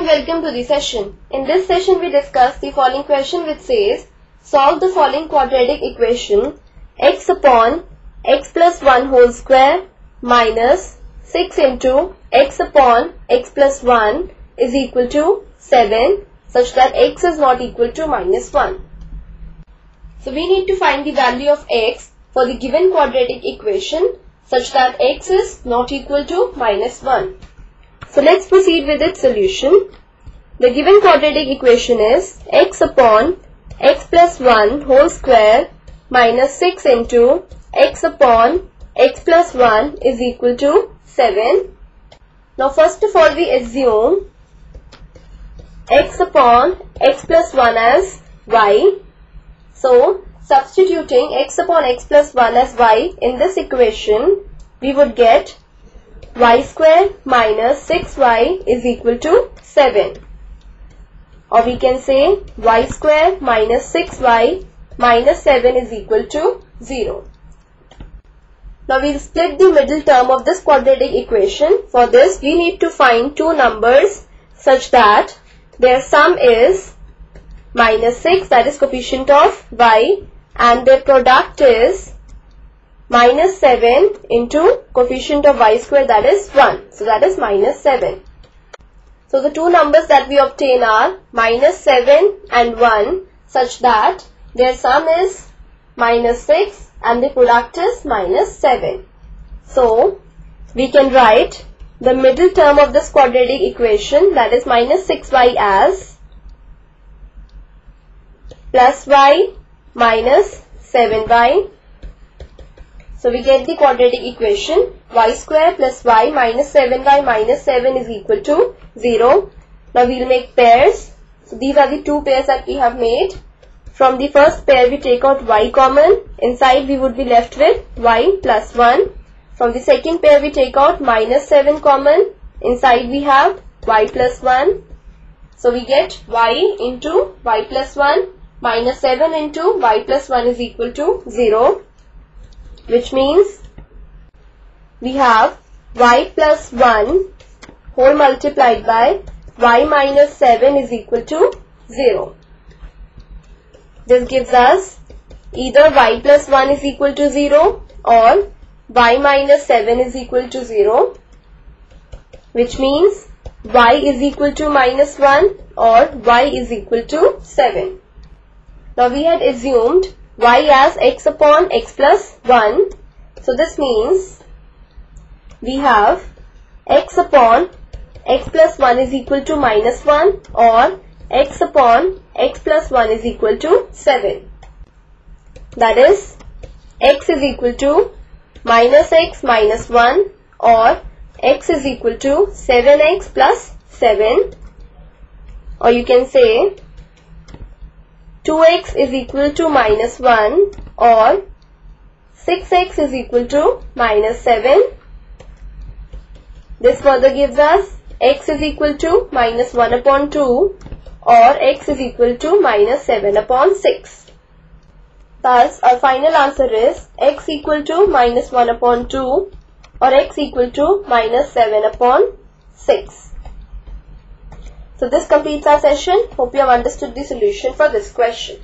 and welcome to the session. In this session we discuss the following question which says solve the following quadratic equation x upon x plus 1 whole square minus 6 into x upon x plus 1 is equal to 7 such that x is not equal to minus 1. So we need to find the value of x for the given quadratic equation such that x is not equal to minus 1. So let's proceed with its solution. The given quadratic equation is x upon x plus 1 whole square minus 6 into x upon x plus 1 is equal to 7. Now first of all we assume x upon x plus 1 as y. So substituting x upon x plus 1 as y in this equation we would get y square minus 6y is equal to 7. Or we can say y square minus 6y minus 7 is equal to 0. Now we'll split the middle term of this quadratic equation. For this we need to find two numbers such that their sum is minus 6 that is coefficient of y and their product is minus 7 into coefficient of y square that is 1. So that is minus 7. So the two numbers that we obtain are minus 7 and 1 such that their sum is minus 6 and the product is minus 7. So we can write the middle term of this quadratic equation that is minus 6y as plus y minus 7y so we get the quadratic equation y square plus y minus 7y minus 7 is equal to 0. Now we will make pairs. So these are the two pairs that we have made. From the first pair we take out y common. Inside we would be left with y plus 1. From the second pair we take out minus 7 common. Inside we have y plus 1. So we get y into y plus 1 minus 7 into y plus 1 is equal to 0 which means we have y plus 1 whole multiplied by y minus 7 is equal to 0. This gives us either y plus 1 is equal to 0 or y minus 7 is equal to 0 which means y is equal to minus 1 or y is equal to 7. Now we had assumed y as x upon x plus 1. So this means we have x upon x plus 1 is equal to minus 1 or x upon x plus 1 is equal to 7. That is x is equal to minus x minus 1 or x is equal to 7x plus 7 or you can say 2x is equal to minus 1 or 6x is equal to minus 7. This further gives us x is equal to minus 1 upon 2 or x is equal to minus 7 upon 6. Thus, our final answer is x equal to minus 1 upon 2 or x equal to minus 7 upon 6. So this completes our session. Hope you have understood the solution for this question.